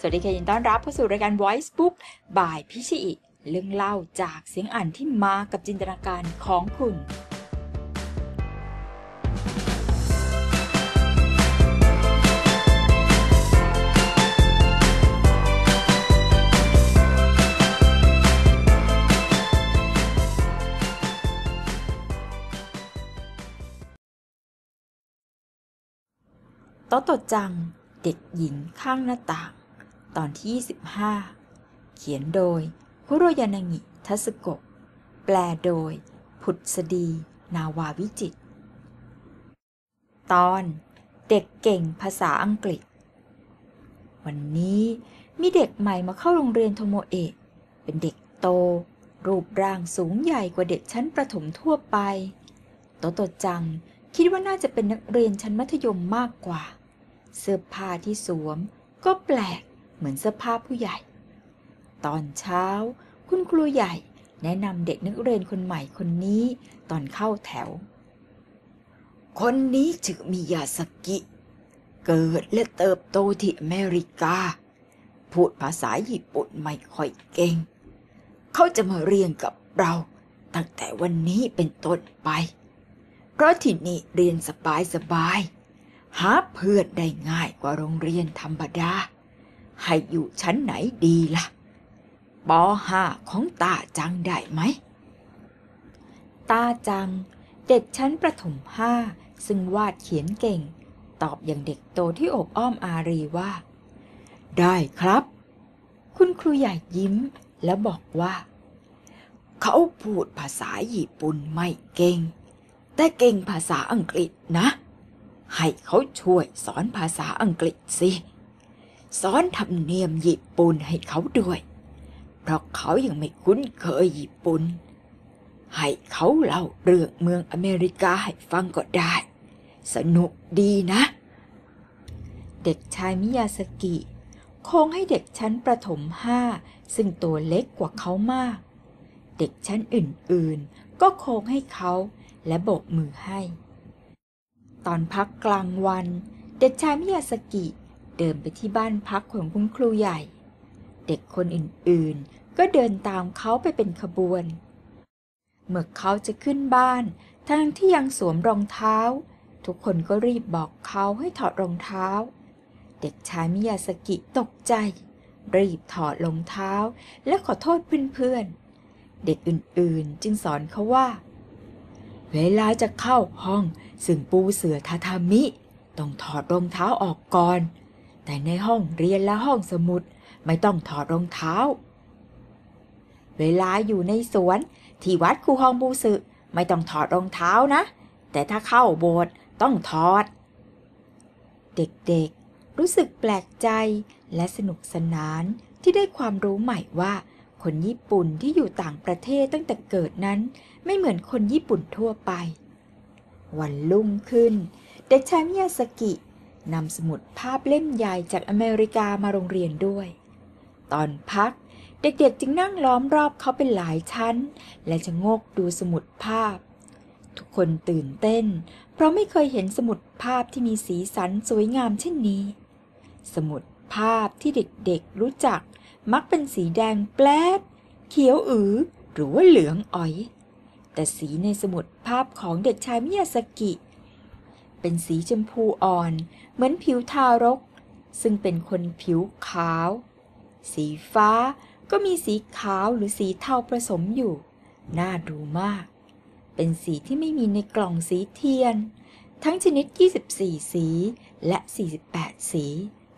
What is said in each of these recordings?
สวัสดีค่ะยินดีต้อนรับเข้าสู่รายการ Voice Book บ่ายพิชิอิเรื่องเล่าจากเสียงอ่านที่มากับจินตนาการของคุณ โตโตจัง เด็กหญิงข้างหน้าต่าง ตอนที่ 25 เขียนโดยคุโรยานางิทัสโกะแปลโดย ผุดสดี นาวาวิจิต ตอนเด็กเก่งภาษาอังกฤษ วันนี้มีเด็กใหม่มาเข้าโรงเรียนโทโมเอะเป็นเด็กโต รูปร่างสูงใหญ่กว่าเด็กชั้นประถมทั่วไป โตโตจังคิดว่าน่าจะเป็นนักเรียนชั้นมัธยมมากกว่า เสื้อผ้าที่สวมก็แปลก เหมือนเสื้อผ้าผู้ใหญ่ ตอนเช้า คุณครูใหญ่แนะนำเด็กนักเรียนคนใหม่คนนี้ตอนเข้าแถว คนนี้ชื่อมิยาสกิ เกิดและเติบโตที่อเมริกา พูดภาษาญี่ปุ่นไม่ค่อยเก่ง เขาจะมาเรียนกับเราตั้งแต่วันนี้เป็นต้นไป เพราะที่นี่เรียนสบายสบายๆหาเพื่อนได้ง่ายกว่าโรงเรียนธรรมดา ให้อยู่ชั้นไหนดีล่ะปห้าของตาจังได้ไหม ตาจัง เด็กชั้นประถมห้าซึ่งวาดเขียนเก่ง ตอบอย่างเด็กโตที่อบอ้อมอารีว่า ได้ครับ คุณครูใหญ่ยิ้มแล้วบอกว่า เขาพูดภาษาญี่ปุ่นไม่เก่ง แต่เก่งภาษาอังกฤษนะ ให้เขาช่วยสอนภาษาอังกฤษสิ สอนทำเนียมญี่ปุ่นให้เขาด้วย เพราะเขายังไม่คุ้นเคยญี่ปุ่น ให้เขาเล่าเรื่องเมืองอเมริกาให้ฟังก็ได้ สนุกดีนะ เด็กชายมิยาสกิโค้งให้เด็กชั้นประถมห้าซึ่งตัวเล็กกว่าเขามาก เด็กชั้นอื่นๆ ก็โค้งให้เขาและโบกมือให้ ตอนพักกลางวัน เด็กชายมิยาสกิ เดินไปที่บ้านพักของคุณครูใหญ่ เด็กคนอื่นๆ ก็เดินตามเขาไปเป็นขบวน เมื่อเขาจะขึ้นบ้าน ทั้งที่ยังสวมรองเท้า ทุกคนก็รีบบอกเขาให้ถอดรองเท้า เด็กชายมิยาสกิตกใจ รีบถอดรองเท้า และขอโทษเพื่อนๆ เด็กอื่นๆ จึงสอนเขาว่า เวลาจะเข้าห้อง ซึ่งปูเสือทาทามิ ต้องถอดรองเท้าออกก่อน แต่ในห้องเรียนและห้องสมุดไม่ต้องถอดรองเท้า เวลาอยู่ในสวน ที่วัดคูฮองบูสึไม่ต้องถอดรองเท้านะ แต่ถ้าเข้าโบสถ์ต้องถอด เด็กๆ รู้สึกแปลกใจและสนุกสนานที่ได้ความรู้ใหม่ว่า คนญี่ปุ่นที่อยู่ต่างประเทศตั้งแต่เกิดนั้น ไม่เหมือนคนญี่ปุ่นทั่วไป วันรุ่งขึ้น เด็กชายมิยาสกิ นำสมุดภาพเล่มใหญ่จากอเมริกามาโรงเรียนด้วย ตอนพักเด็กๆจึงนั่งล้อมรอบเขาเป็นหลายชั้น และจะงกดูสมุดภาพ ทุกคนตื่นเต้น เพราะไม่เคยเห็นสมุดภาพที่มีสีสันสวยงามเช่นนี้ สมุดภาพที่เด็กๆรู้จักมักเป็นสีแดงแปลดเขียวอือ หรือว่าเหลืองอ๋อย แต่สีในสมุดภาพของเด็กชายมิยาสกิเเป็นสีชมพูอ่อน เหมือนผิวทารก ซึ่งเป็นคนผิวขาว สีฟ้าก็มีสีขาวหรือสีเทาผสมอยู่ น่าดูมาก เป็นสีที่ไม่มีในกล่องสีเทียน ทั้งชนิด 24 สีและ 48 สี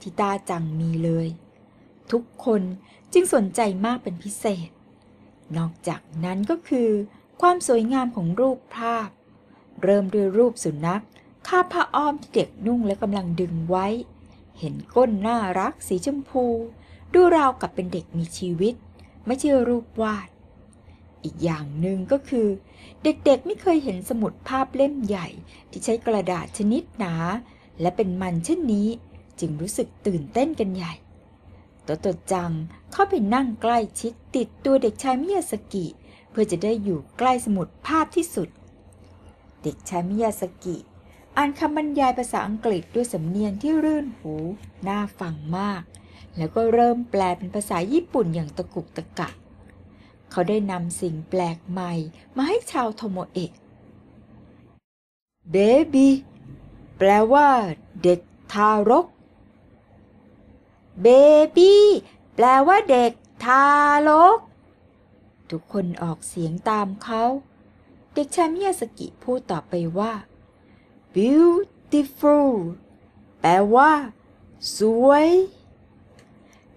ที่ตาจังมีเลย ทุกคนจึงสนใจมากเป็นพิเศษ นอกจากนั้นก็คือ ความสวยงามของรูปภาพ เริ่มด้วยรูปสุนัข คาบผ้าอ้อมที่เด็กนุ่งและกำลังดึงไว้ เห็นก้นน่ารักสีชมพู ดูราวกับเป็นเด็กมีชีวิต ไม่ใช่รูปวาด อีกอย่างหนึ่งก็คือ เด็กๆไม่เคยเห็นสมุดภาพเล่มใหญ่ที่ใช้กระดาษชนิดหนา และเป็นมันเช่นนี้ จึงรู้สึกตื่นเต้นกันใหญ่โตโตจังเข้าไปนั่งใกล้ชิดติดตัวเด็กชายมิยาสกิ เพื่อจะได้อยู่ใกล้สมุดภาพที่สุด เด็กชายมิยาสกิ อ่านคำบรรยายภาษาอังกฤษด้วยสำเนียงที่รื่นหู น่าฟังมาก แล้วก็เริ่มแปลเป็นภาษาญี่ปุ่นอย่างตะกุกตะกักเขาได้นำสิ่งแปลกใหม่มาให้ชาวโทโมเอะเบบีแปลว่า เด็กทารกเบบีแปลว่าเด็กทารก ทุกคนออกเสียงตามเขา เด็กชายมิยาสกิพูดต่อไปว่า beautiful แปลว่า สวย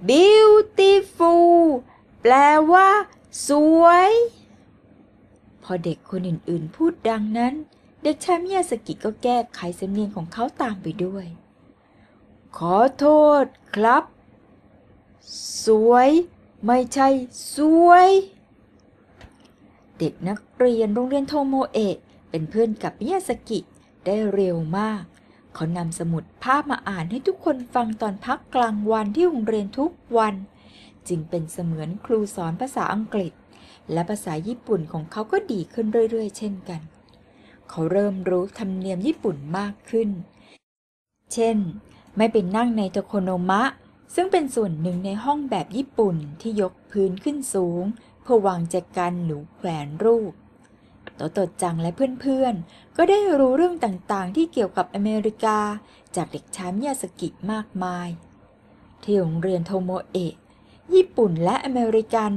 beautiful แปลว่า สวย พอเด็กคนอื่นๆ พูดดังนั้น เด็กชายมิยาสกิก็แก้ไขสำเนียงของเขาตามไปด้วย ขอโทษครับ สวย ไม่ใช่ สวย เด็กนักเรียนโรงเรียนโทโมเอะเป็นเพื่อนกับมิยาสกิ ได้เร็วมาก เขานำสมุดภาพมาอ่านให้ทุกคนฟังตอนพักกลางวันที่โรงเรียนทุกวัน จึงเป็นเสมือนครูสอนภาษาอังกฤษ และภาษาญี่ปุ่นของเขาก็ดีขึ้นเรื่อย ๆ เช่นกัน เขาเริ่มรู้ธรรมเนียมญี่ปุ่นมากขึ้น เช่น ไม่เป็นนั่งในโทโคโนมะ ซึ่งเป็นส่วนหนึ่งในห้องแบบญี่ปุ่นที่ยกพื้นขึ้นสูงเพื่อวางแจกันหรือแขวนรูป โตโตจังและเพื่อนๆ ก็ได้รู้เรื่องต่างๆ ที่เกี่ยวกับอเมริกา จากเด็กชายมิยาสกิมากมาย ที่โรงเรียนโทโมเอะญี่ปุ่นและอเมริกัน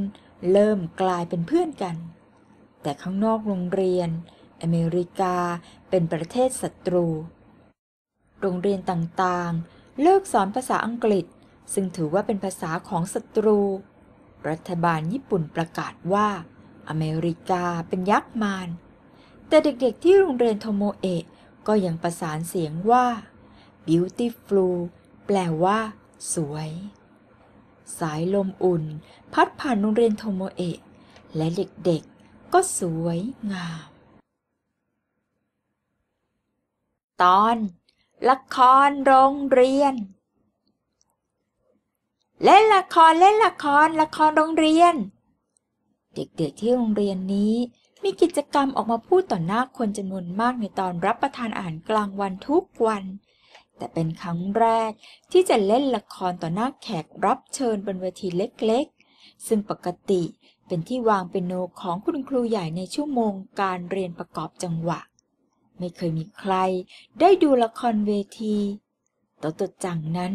เริ่มกลายเป็นเพื่อนกัน แต่ข้างนอกโรงเรียน อเมริกาเป็นประเทศศัตรู โรงเรียนต่างๆ เลิกสอนภาษาอังกฤษ ซึ่งถือว่าเป็นภาษาของศัตรู รัฐบาลญี่ปุ่นประกาศว่า อเมริกาเป็นยักษ์มาร แต่เด็กๆที่โรงเรียนโทโมเอะก็ยังประสานเสียงว่า beautiful แปลว่า สวย สายลมอุ่น พัดผ่านโรงเรียนโทโมเอะและเด็กๆก็สวยงาม ตอน ละครโรงเรียน เล่นละครเล่นละครละครโรงเรียน เด็กๆที่โรงเรียนนี้ มีกิจกรรมออกมาพูดต่อหน้าคนจำนวนมากในตอนรับประทานอาหารกลางวันทุกวัน แต่เป็นครั้งแรกที่จะเล่นละครต่อหน้าแขกรับเชิญบนเวทีเล็กๆ ซึ่งปกติเป็นที่วางเป็นโนของคุณครูใหญ่ในชั่วโมงการเรียนประกอบจังหวะ ไม่เคยมีใครได้ดูละครเวทีโตโตจังนั้น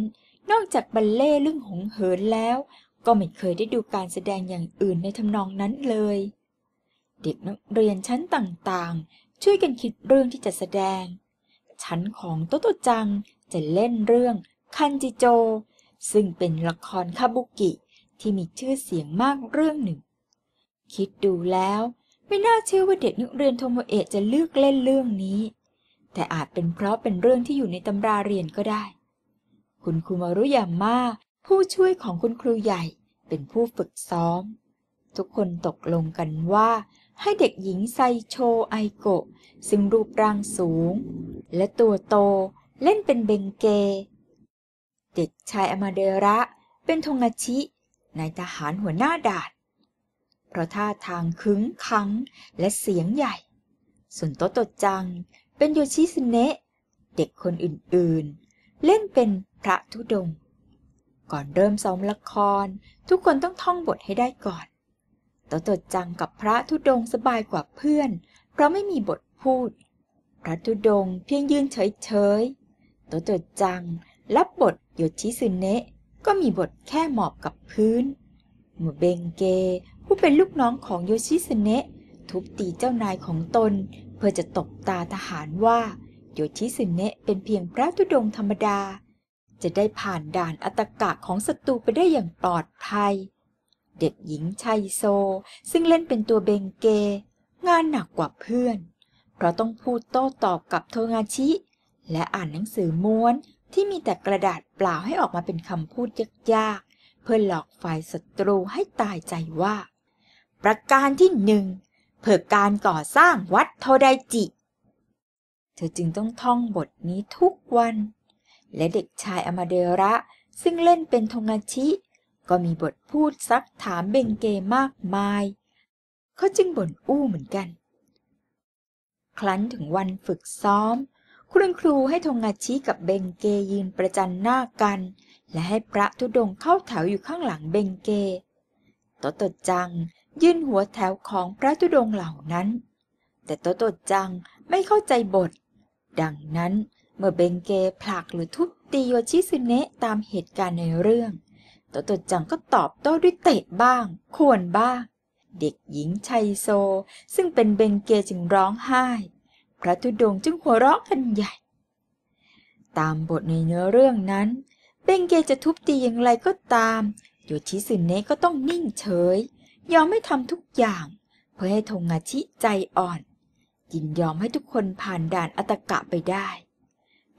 นอกจากบัลเล่เรื่องหงเหินแล้ว ก็ไม่เคยได้ดูการแสดงอย่างอื่นในทำนองนั้นเลย เด็กนักเรียนชั้นต่างๆ ช่วยกันคิดเรื่องที่จะแสดง ชั้นของโตโตจังจะเล่นเรื่องคันจิโจ ซึ่งเป็นละครคาบุกิที่มีชื่อเสียงมากเรื่องหนึ่ง คิดดูแล้ว ไม่น่าเชื่อว่าเด็กนักเรียนโทโมเอะจะเลือกเล่นเรื่องนี้ แต่อาจเป็นเพราะเป็นเรื่องที่อยู่ในตำราเรียนก็ได้ คุณครูมารุยาม่า ผู้ช่วยของคุณครูใหญ่เป็นผู้ฝึกซ้อม ทุกคนตกลงกันว่า ให้เด็กหญิงไซโชไอโกะ ซึ่งรูปร่างสูง และตัวโตเล่นเป็นเบงเก เด็กชายอมาเดระ เป็นทงอาชินายทหารหัวหน้าด่านเพราะท่าทางขึงขังและเสียงใหญ่ ส่วนโตโตจังเป็นโยชิสเนะ เด็กคนอื่นๆ เล่นเป็นพระธุดงค์ ก่อนเริ่มซ้อมละคร ทุกคนต้องท่องบทให้ได้ก่อนโตโตจังกับพระธุดงสบายกว่าเพื่อน เพราะไม่มีบทพูด พระธุดงเพียงยืนเฉยๆโตโตจังรับบทโยชิซึเนะก็มีบทแค่หมอบกับพื้นเมื่เบงเก ผู้เป็นลูกน้องของโยชิซึเนะทุบตีเจ้านายของตน เพื่อจะตบตาทหารว่า โยชิซึเนะเป็นเพียงพระธุดงธรรมดา จะได้ผ่านด่านอัตกะของศัตรูไปได้อย่างปลอดภัย เด็กหญิงชัยโซ ซึ่งเล่นเป็นตัวเบงเก งานหนักกว่าเพื่อน เพราะต้องพูดโต้ตอบกับโทงาชิ และอ่านหนังสือม้วนที่มีแต่กระดาษเปล่าให้ออกมาเป็นคำพูดยากๆ เพื่อหลอกฝ่ายศัตรูให้ตายใจว่า ประการที่หนึ่งเพื่อการก่อสร้างวัดโทไดจิ เธอจึงต้องท่องบทนี้ทุกวัน และเด็กชายอมาเดระ ซึ่งเล่นเป็นทงอาชิ ก็มีบทพูดซักถามเบงเกมากมาย เขาจึงบ่นอู้เหมือนกัน ครั้นถึงวันฝึกซ้อม คุณครูให้ทงอาชิกับเบงเกยืนประจันหน้ากัน และให้พระธุดงเข้าแถวอยู่ข้างหลังเบงเกโตโตจังยื่นหัวแถวของพระธุดงเหล่านั้น แต่โตโตจังไม่เข้าใจบท ดังนั้น เมื่อเบงเกผลักหรือทุบตีโยชิซึเนะตามเหตุการณ์ในเรื่องโตโตจังก็ตอบโต้ด้วยเตะบ้าง ข่วนบ้าง เด็กหญิงชัยโซ ซึ่งเป็นเบงเกจึงร้องไห้ พระธุดงจึงหัวเราะกันใหญ่ ตามบทในเนื้อเรื่องนั้น เบงเกจะทุบตีอย่างไรก็ตามโยชิสึเนะก็ต้องนิ่งเฉย ยอมไม่ทำทุกอย่าง เพื่อให้ทงอาชิใจอ่อนยินยอมให้ทุกคนผ่านด่านอัตกะไปได้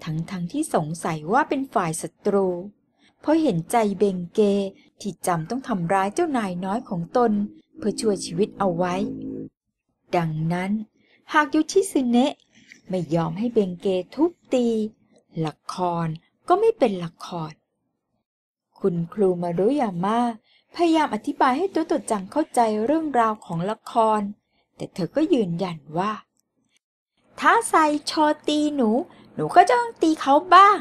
ทั้งๆทที่สงสัยว่าเป็นฝ่ายศัตรู เพราะเห็นใจเบงเกที่จำต้องทำร้ายเจ้านายน้อยของตน เพื่อช่วยชีวิตเอาไว้ ดังนั้น หากโยชิซึเนะไม่ยอมให้เบงเกทุบตี ละครก็ไม่เป็นละคร คุณครูมารุยาม่าพยายามอธิบายให้โตโตจังเข้าใจเรื่องราวของละคร แต่เธอก็ยืนยันว่า ถ้าใส่ชอตีหนู หนูก็จะต้องตีเขาบ้าง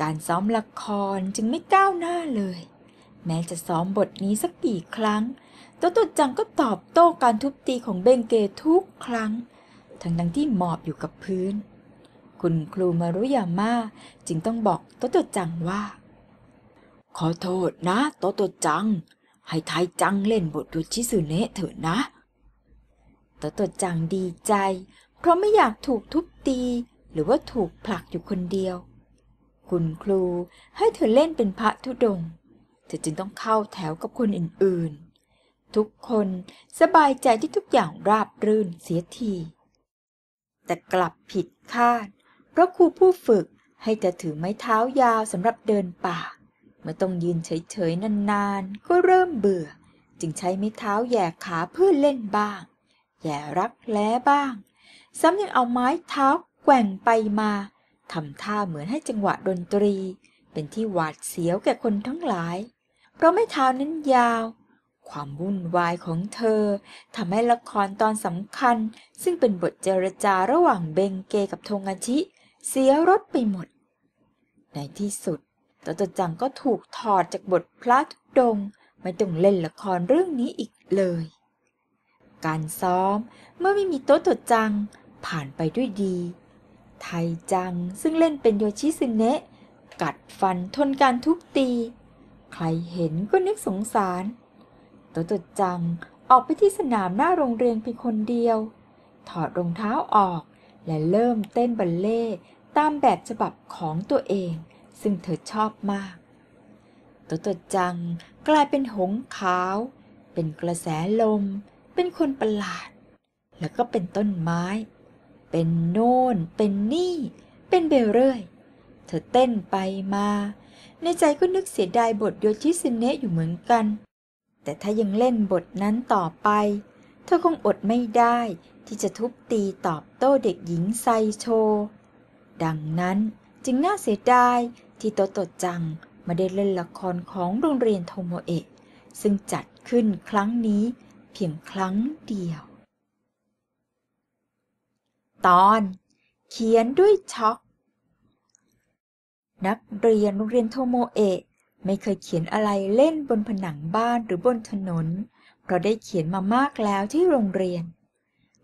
การซ้อมละครจึงไม่ก้าวหน้าเลย แม้จะซ้อมบทนี้สักกี่ครั้งโตโตจังก็ตอบโต้การทุบตีของเบงเกทุกครั้ง ทั้งทั้งที่หมอบอยู่กับพื้น คุณครูมารุยาม่าจึงต้องบอกโตโตจังว่า ขอโทษนะโตโตจัง ให้ไทยจังเล่นบทดูชิสุเนะเถอะนะโตโตจังดีใจ เพราะไม่อยากถูกทุบตี หรือว่าถูกผลักอยู่คนเดียว คุณครูให้เธอเล่นเป็นพระธุดงค์เธอจึงต้องเข้าแถวกับคนอื่นๆ ทุกคนสบายใจที่ทุกอย่างราบรื่นเสียที แต่กลับผิดคาด เพราะครูผู้ฝึกให้เธอถือไม้เท้ายาวสำหรับเดินป่า เมื่อต้องยืนเฉยๆ นานๆ ก็เริ่มเบื่อ จึงใช้ไม้เท้าแย่ขาเพื่อเล่นบ้าง แย่รักแร้บ้าง ซ้ำยังเอาไม้เท้า แกว่งไปมาทำท่าเหมือนให้จังหวะดนตรี เป็นที่หวาดเสียวแก่คนทั้งหลาย เพราะไม้เท้านั้นยาว ความวุ่นวายของเธอทำให้ละครตอนสำคัญ ซึ่งเป็นบทเจรจาระหว่างเบงเกกับทงอาชิ เสียรถไปหมด ในที่สุดโตโตจังก็ถูกถอดจากบทพระธุดงไม่ต้องเล่นละครเรื่องนี้อีกเลย การซ้อมเมื่อไม่มีโตโตจังผ่านไปด้วยดี ไทจังซึ่งเล่นเป็นโยชิซึเนะ กัดฟันทนการทุบตี ใครเห็นก็นึกสงสารโตโตจังออกไปที่สนามหน้าโรงเรียนเพียงคนเดียว ถอดรองเท้าออก และเริ่มเต้นบัลเล่ตามแบบฉบับของตัวเอง ซึ่งเธอชอบมากโตโตจังกลายเป็นหงส์ขาว เป็นกระแสลม เป็นคนประหลาด แล้วก็เป็นต้นไม้ เป็นโน่น เป็นนี่ เป็นเบลเรื่อย เธอเต้นไปมา ในใจก็นึกเสียดายบทโยชิซึเนะอยู่เหมือนกัน แต่ถ้ายังเล่นบทนั้นต่อไป เธอคงอดไม่ได้ที่จะทุบตีตอบโต้เด็กหญิงไซโช ดังนั้นจึงน่าเสียดายที่โตโตจังม่ได้เล่นละครของโรงเรียนโทโมเอะซึ่งจัดขึ้นครั้งนี้เพียงครั้งเดียว ตอน เขียนด้วยช็อก นักเรียนโรงเรียนโทโมเอะไม่เคยเขียนอะไรเล่นบนผนังบ้านหรือบนถนน เพราะได้เขียนมามากแล้วที่โรงเรียน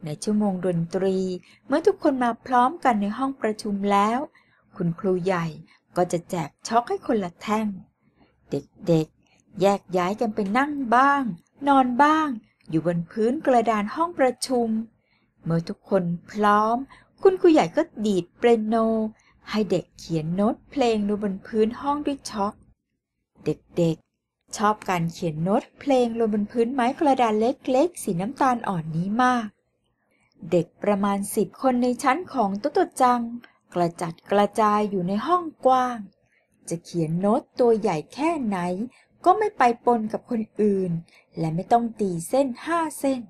ในชั่วโมงดนตรี เมื่อทุกคนมาพร้อมกันในห้องประชุมแล้ว คุณครูใหญ่ก็จะแจกช็อกให้คนละแท่ง เด็กๆ แยกย้ายกันไปนั่งบ้าง นอนบ้าง อยู่บนพื้นกระดานห้องประชุม เมื่อทุกคนพร้อม คุณครูใหญ่ก็ดีดเปียโน ให้เด็กเขียนโน้ตเพลงลงบนพื้นห้องด้วยช็อก เด็กๆ ชอบการเขียนโน้ตเพลงลงบนพื้นไม้กระดานเล็กๆ สีน้ำตาลอ่อนนี้มาก เด็กประมาณสิบคนในชั้นของตุ๊ตจัง กระจัดกระจายอยู่ในห้องกว้าง จะเขียนโน้ตตัวใหญ่แค่ไหน ก็ไม่ไปปนกับคนอื่น และไม่ต้องตีเส้นห้าเส้น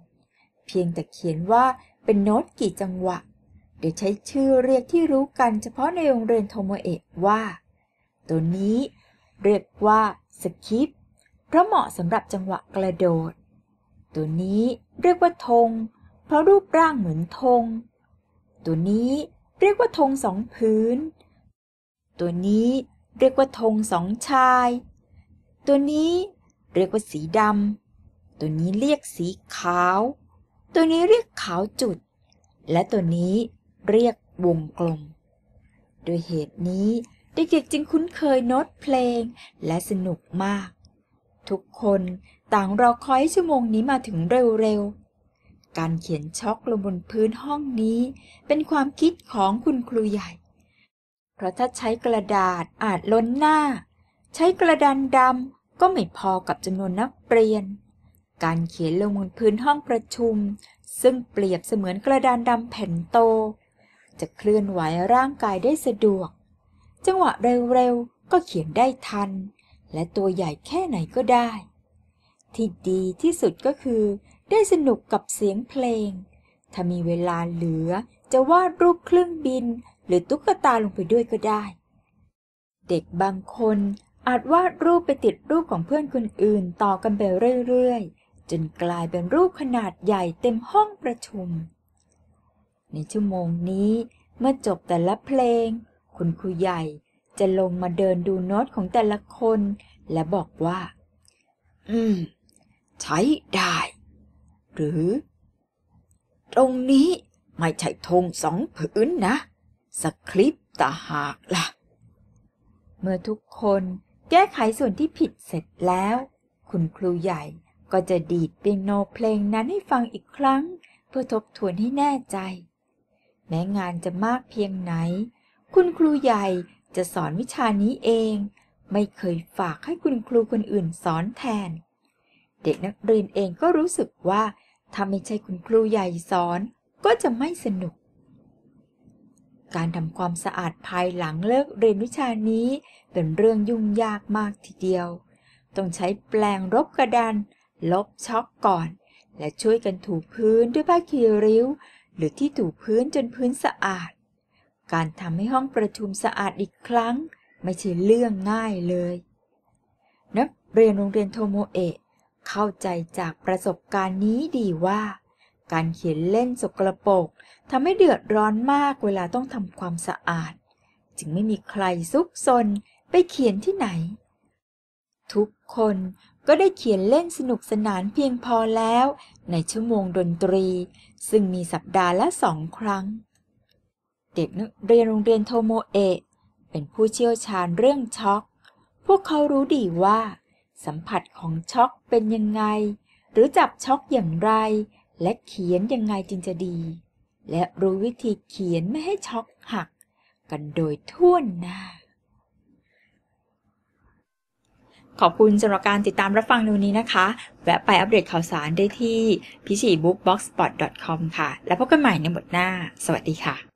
เพียงแต่เขียนว่า เป็นโน้ตกี่จังหวะโดยใช้ชื่อเรียกที่รู้กันเฉพาะในโรงเรียนโทโมเอะว่า ตัวนี้เรียกว่า skip เพราะเหมาะสำหรับจังหวะกระโดด ตัวนี้เรียกว่าธงเพราะรูปร่างเหมือนธง ตัวนี้เรียกว่าธงสองพื้น ตัวนี้เรียกว่าธงสองชาย ตัวนี้เรียกว่าสีดำ ตัวนี้เรียกสีขาว ตัวนี้เรียกขาวจุด และตัวนี้เรียกวงกลม โดยเหตุนี้เด็กๆจึงคุ้นเคยโน้ตเพลงและสนุกมาก ทุกคนต่างรอคอยชั่วโมงนี้มาถึงเร็วๆ การเขียนช็อกลงบนพื้นห้องนี้ เป็นความคิดของคุณครูใหญ่ เพราะถ้าใช้กระดาษอาจล้นหน้า ใช้กระดานดำก็ไม่พอกับจำนวนนักเรียน การเขียนลงบนพื้นห้องประชุม ซึ่งเปรียบเสมือนกระดานดำแผ่นโต จะเคลื่อนไหวร่างกายได้สะดวก จังหวะเร็วๆ ก็เขียนได้ทัน และตัวใหญ่แค่ไหนก็ได้ ที่ดีที่สุดก็คือ ได้สนุกกับเสียงเพลง ถ้ามีเวลาเหลือจะวาดรูปเครื่องบิน หรือตุ๊กตาลงไปด้วยก็ได้ เด็กบางคนอาจวาดรูปไปติดรูปของเพื่อนคนอื่นต่อกันไปเรื่อยๆ จนกลายเป็นรูปขนาดใหญ่เต็มห้องประชุม ในชั่วโมงนี้เมื่อจบแต่ละเพลง คุณครูใหญ่จะลงมาเดินดูโน้ตของแต่ละคน และบอกว่า อืม ใช้ได้ หรือ ตรงนี้ไม่ใช่ธงสองผืนนะ สคริปต์ตาหากล่ะ เมื่อทุกคนแก้ไขส่วนที่ผิดเสร็จแล้ว คุณครูใหญ่ ก็จะดีดเปียโนเพลงนั้นให้ฟังอีกครั้ง เพื่อทบทวนให้แน่ใจ แม้งานจะมากเพียงไหน คุณครูใหญ่จะสอนวิชานี้เอง ไม่เคยฝากให้คุณครูคนอื่นสอนแทน เด็กนักเรียนเองก็รู้สึกว่าถ้าไม่ใช่คุณครูใหญ่สอนก็จะไม่สนุก การทำความสะอาดภายหลังเลิกเรียนวิชานี้เป็นเรื่องยุ่งยากมากทีเดียว ต้องใช้แปลงรบกระดาน ลบช็อกก่อน และช่วยกันถูพื้นด้วยผ้าคีริ้ว หรือที่ถูพื้นจนพื้นสะอาด การทำให้ห้องประชุมสะอาดอีกครั้ง ไม่ใช่เรื่องง่ายเลย นักเรียนโรงเรียนโทโมเอะเข้าใจจากประสบการณ์นี้ดีว่า การเขียนเล่นสกรปรกทำให้เดือดร้อนมากเวลาต้องทำความสะอาด จึงไม่มีใครซุกซนไปเขียนที่ไหน ทุกคน ก็ได้เขียนเล่นสนุกสนานเพียงพอแล้ว ในชั่วโมงดนตรี ซึ่งมีสัปดาห์ละสองครั้ง เด็กนักเรียนโรงเรียนโทโมเอะเป็นผู้เชี่ยวชาญเรื่องชอล์ก พวกเขารู้ดีว่า สัมผัสของชอล์กเป็นยังไง หรือจับชอล์กอย่างไร และเขียนยังไงจึงจะดี และรู้วิธีเขียนไม่ให้ช็อกหัก กันโดยทั่วหน้า ขอบคุณสำหรับการติดตามรับฟังในวันนี้นะคะ แวะไปอัปเดตข่าวสารได้ที่ p i c h i b o o k b o x s p o t c o m ค่ะ แล้วพบกันใหม่ในบทหน้า สวัสดีค่ะ